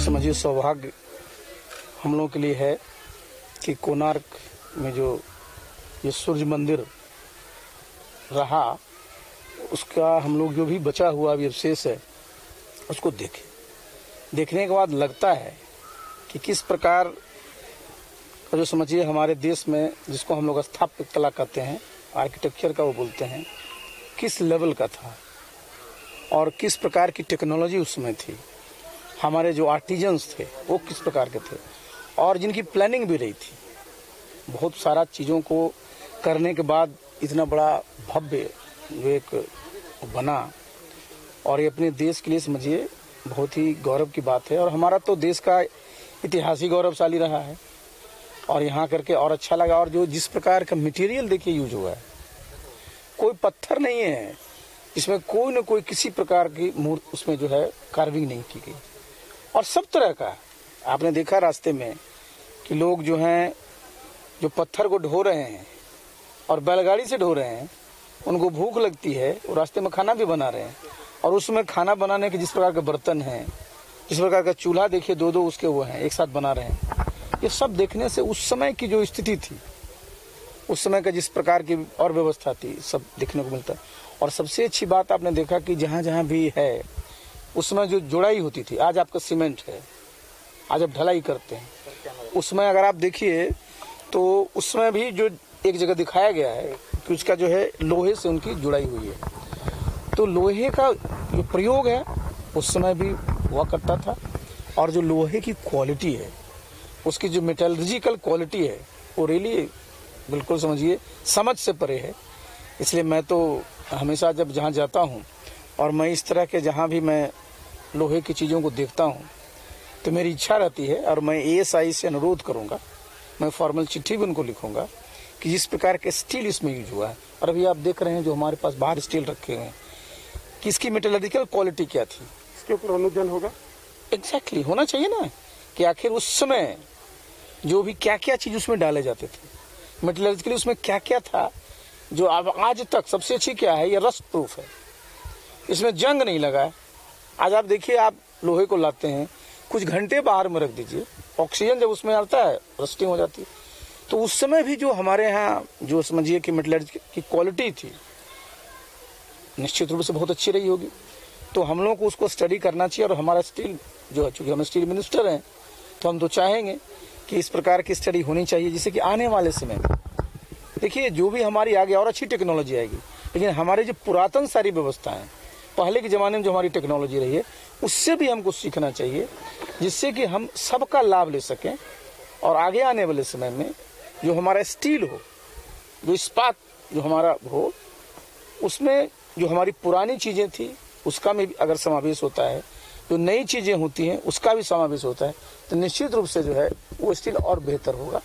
सौभाग्य हम लोगों के लिए है कि कोणार्क में जो ये सूर्य मंदिर रहा, उसका हम लोग जो भी बचा हुआ अभी अवशेष है, उसको देखें। देखने के बाद लगता है कि किस प्रकार का जो समझिए हमारे देश में जिसको हम लोग स्थापित कला कहते हैं, आर्किटेक्चर का वो बोलते हैं, किस लेवल का था और किस प्रकार की टेक्नोलॉजी उसमें थी। हमारे जो आर्टिजन्स थे, वो किस प्रकार के थे? और जिनकी प्लानिंग भी रही थी। बहुत सारा चीज़ों को करने के बाद इतना बड़ा भव्य जो एक बना। और ये अपने देश के लिए समझिए, बहुत ही गौरव की बात है। और हमारा तो देश का इतिहास ही गौरवशाली रहा है। और यहाँ करके और अच्छा लगा। और जो जिस प्रकार का मटेरियल देखिए यूज़ हुआ है, कोई पत्थर नहीं है। इसमें कोई न कोई किसी प्रकार की मूर्त उसमें जो है कार्विंग नहीं की गई। और सब तरह का आपने देखा रास्ते में कि लोग जो हैं, जो पत्थर को ढो रहे हैं और बैलगाड़ी से ढो रहे हैं, उनको भूख लगती है, वो रास्ते में खाना भी बना रहे हैं। और उसमें खाना बनाने के जिस प्रकार के बर्तन हैं, जिस प्रकार का चूल्हा देखिए दो दो उसके वो हैं, एक साथ बना रहे हैं। ये सब देखने से उस समय की जो स्थिति थी, उस समय का जिस प्रकार की और व्यवस्था थी, सब देखने को मिलता है। और सबसे अच्छी बात आपने देखा कि जहाँ जहाँ भी है उसमें जो जुड़ाई होती थी, आज आपका सीमेंट है, आज आप ढलाई करते हैं, उसमें अगर आप देखिए तो उसमें भी जो एक जगह दिखाया गया है कि उसका जो है लोहे से उनकी जुड़ाई हुई है। तो लोहे का जो प्रयोग है उस समय भी हुआ करता था, और जो लोहे की क्वालिटी है, उसकी जो मेटलर्जिकल क्वालिटी है, वो रियली बिल्कुल समझिए, समझ से परे है। इसलिए मैं तो हमेशा जब जहाँ जाता हूँ, और मैं इस तरह के जहाँ भी मैं लोहे की चीज़ों को देखता हूँ तो मेरी इच्छा रहती है और मैं ए से अनुरोध करूँगा मैं फॉर्मल चिट्ठी भी उनको लिखूँगा कि जिस प्रकार के स्टील इसमें यूज़ हुआ है। और अभी आप देख रहे हैं जो हमारे पास बाहर स्टील रखे हुए हैं कि इसकी मेटेलरिकल क्वालिटी क्या थी? इसके ऊपर अनुदान होगा? एग्जैक्टली exactly, होना चाहिए ना कि आखिर उस समय जो भी क्या क्या चीज़ उसमें डाले जाते थे मेटेलरिकली उसमें क्या क्या था जो अब आज तक सबसे अच्छी क्या है ये रस्ट प्रूफ है। इसमें जंग नहीं लगा है। आज आप देखिए, आप लोहे को लाते हैं, कुछ घंटे बाहर में रख दीजिए। ऑक्सीजन जब उसमें आता है रस्टिंग हो जाती है। तो उस समय भी जो हमारे यहाँ, जो समझिए कि मेटलर्जी की क्वालिटी थी, निश्चित रूप से बहुत अच्छी रही होगी। तो हम लोगों को उसको स्टडी करना चाहिए, और हमारा स्टील जो है, चूँकि हम स्टील मिनिस्टर हैं तो हम तो चाहेंगे कि इस प्रकार की स्टडी होनी चाहिए, जिससे कि आने वाले समय में, देखिए, जो भी हमारी आगे और अच्छी टेक्नोलॉजी आएगी, लेकिन हमारे जो पुरातन सारी व्यवस्था है पहले के ज़माने में जो हमारी टेक्नोलॉजी रही है, उससे भी हमको सीखना चाहिए, जिससे कि हम सबका लाभ ले सकें और आगे आने वाले समय में जो हमारा स्टील हो, जो इस्पात जो हमारा हो, उसमें जो हमारी पुरानी चीज़ें थी, उसका में भी अगर समावेश होता है, जो नई चीज़ें होती हैं, उसका भी समावेश होता है तो निश्चित रूप से जो है वो स्टील और बेहतर होगा।